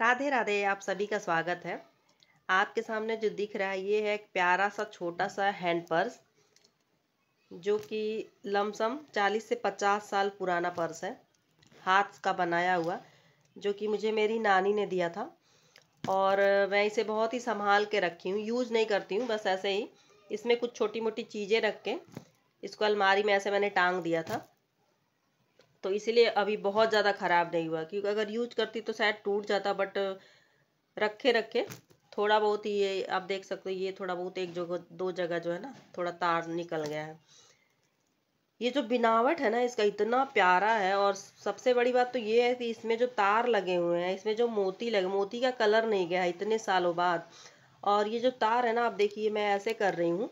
राधे राधे, आप सभी का स्वागत है। आपके सामने जो दिख रहा है, ये है एक प्यारा सा, छोटा सा हैंड पर्स, जो कि लमसम 40 से 50 साल पुराना पर्स है। हाथ का बनाया हुआ, जो कि मुझे मेरी नानी ने दिया था। और मैं इसे बहुत ही संभाल के रखी हूँ, यूज़ नहीं करती हूँ, बस ऐसे ही इसमें कुछ छोटी मोटी चीज़ें रख के, इसको अलमारी में ऐसे मैंने टांग दिया था। तो इसीलिए अभी बहुत ज़्यादा ख़राब नहीं हुआ, क्योंकि अगर यूज़ करती तो शायद टूट जाता बट रखे रखे। थोड़ा बहुत ही ये आप देख सकते हो, ये थोड़ा बहुत एक जगह, दो जगह जो है ना, थोड़ा तार निकल गया है। ये जो बिनावट है ना, इसका इतना प्यारा है, और सबसे बड़ी बात तो ये है कि इसमें जो तार लगे हुए हैं, इसमें जो मोती लगे, मोती का कलर नहीं गया इतने सालों बाद। और ये जो तार है ना, आप देखिए, मैं ऐसे कर रही हूँ।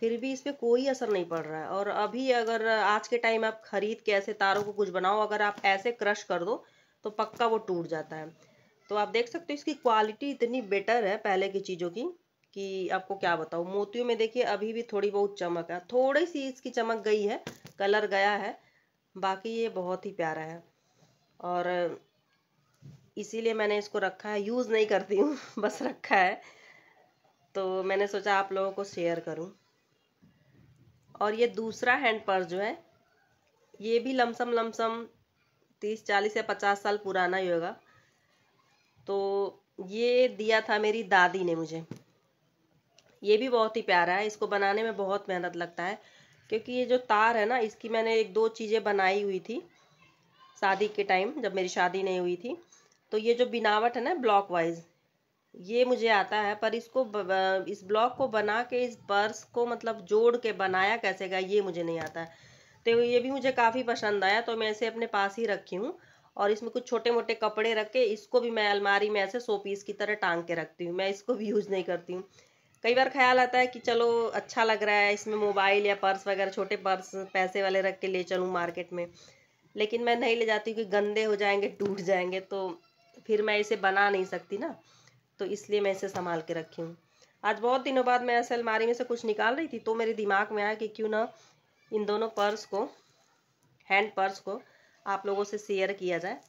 फिर भी इस पर कोई असर नहीं पड़ रहा है। और अभी अगर आज के टाइम आप खरीद के ऐसे तारों को कुछ बनाओ, अगर आप ऐसे क्रश कर दो तो पक्का वो टूट जाता है। तो आप देख सकते हो इसकी क्वालिटी इतनी बेटर है पहले की चीज़ों की, कि आपको क्या बताऊँ। मोतियों में देखिए अभी भी थोड़ी बहुत चमक है। थोड़ी सी इसकी चमक गई है, कलर गया है, बाकी ये बहुत ही प्यारा है। और इसीलिए मैंने इसको रखा है, यूज़ नहीं करती हूँ, बस रखा है। तो मैंने सोचा आप लोगों को शेयर करूँ। और ये दूसरा हैंड पर्स जो है, ये भी लमसम लमसम तीस, चालीस या पचास साल पुराना ही होगा। तो ये दिया था मेरी दादी ने मुझे। ये भी बहुत ही प्यारा है, इसको बनाने में बहुत मेहनत लगता है, क्योंकि ये जो तार है ना, इसकी मैंने एक दो चीज़ें बनाई हुई थी शादी के टाइम जब मेरी शादी नहीं हुई थी। तो ये जो बिनावट है ना ब्लॉक वाइज ये मुझे आता है, पर इसको इस ब्लॉक को बना के, इस पर्स को मतलब जोड़ के बनाया कैसे गया, ये मुझे नहीं आता है। तो ये भी मुझे काफ़ी पसंद आया तो मैं इसे अपने पास ही रखी हूँ और इसमें कुछ छोटे मोटे कपड़े रख के इसको भी मैं अलमारी में ऐसे सो पीस की तरह टांग के रखती हूँ, मैं इसको भी यूज़ नहीं करती हूँ। कई बार ख्याल आता है कि चलो अच्छा लग रहा है, इसमें मोबाइल या पर्स वगैरह, छोटे पर्स, पैसे वाले रख के ले चलूँ मार्केट में, लेकिन मैं नहीं ले जाती कि गंदे हो जाएँगे, टूट जाएँगे तो फिर मैं इसे बना नहीं सकती ना। तो इसलिए मैं इसे संभाल के रखी हूँ। आज बहुत दिनों बाद मैं ऐसे अलमारी में से कुछ निकाल रही थी तो मेरे दिमाग में आया कि क्यों ना इन दोनों पर्स को, हैंड पर्स को आप लोगों से शेयर किया जाए।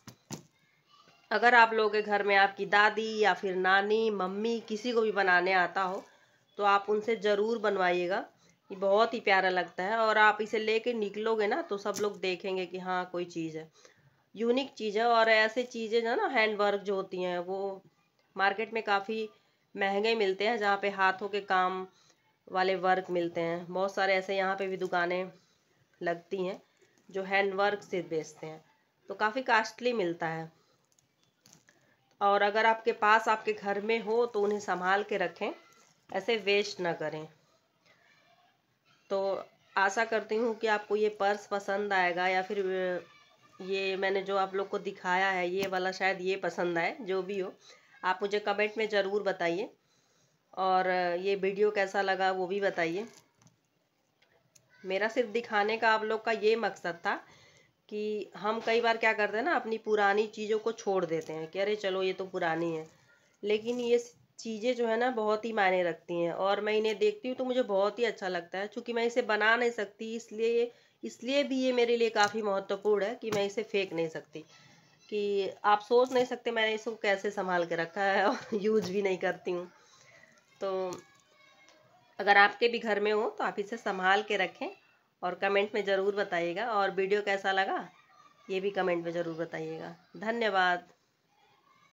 अगर आप लोगों के घर में आपकी दादी या फिर नानी, मम्मी किसी को भी बनाने आता हो तो आप उनसे ज़रूर बनवाइएगा। ये बहुत ही प्यारा लगता है और आप इसे लेके निकलोगे ना तो सब लोग देखेंगे कि हाँ कोई चीज़ है। यूनिक चीज़ है और ऐसे चीज़ें जो ना हैंड वर्क जो होती हैं, वो मार्केट में काफ़ी महँगे मिलते हैं, जहाँ पे हाथों के काम वाले वर्क मिलते हैं। बहुत सारे ऐसे यहाँ पे भी दुकानें लगती हैं, जो हैंड वर्क से बेचते हैं। तो काफ़ी कास्टली मिलता है। और अगर आपके पास आपके घर में हो तो उन्हें संभाल के रखें, ऐसे वेस्ट ना करें। तो आशा करती हूँ कि आपको ये पर्स पसंद आएगा, या फिर ये मैंने जो आप लोग को दिखाया है, ये वाला शायद ये पसंद आए, जो भी हो। आप मुझे कमेंट में ज़रूर बताइए। और ये वीडियो कैसा लगा वो भी बताइए। मेरा सिर्फ़ दिखाने का आप लोग का ये मकसद था कि हम कई बार क्या करते हैं ना, अपनी पुरानी चीज़ों को छोड़ देते हैं कि अरे चलो ये तो पुरानी है। लेकिन ये चीज़ें जो है ना, बहुत ही मायने रखती हैं। और मैं इन्हें देखती हूँ तो मुझे बहुत ही अच्छा लगता है क्योंकि मैं इसे बना नहीं सकती, इसलिए इसलिए भी ये मेरे लिए काफ़ी महत्वपूर्ण है कि मैं इसे फेंक नहीं सकती। कि आप सोच नहीं सकते मैंने इसको कैसे संभाल के रखा है और यूज़ भी नहीं करती हूँ। तो अगर आपके भी घर में हो तो आप इसे संभाल के रखें और कमेंट में ज़रूर बताइएगा। और वीडियो कैसा लगा, ये भी कमेंट में ज़रूर बताइएगा। धन्यवाद।